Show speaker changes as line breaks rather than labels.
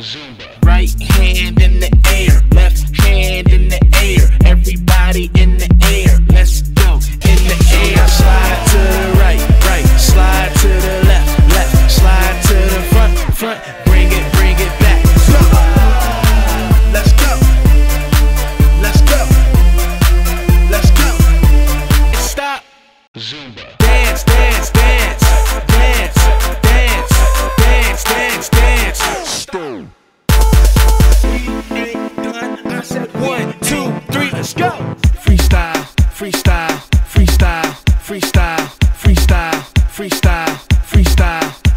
Zumba.
Right hand in the air, left hand in the air, everybody in the air. Let's go in the air. Slide to the right, right, slide to the left, left, slide to the front, front. Bring it, bring it back. Let's go. Let's go. Let's go. Stop.
Zumba.
one, two, three, let's go. Freestyle, freestyle, freestyle, freestyle, freestyle, freestyle, freestyle.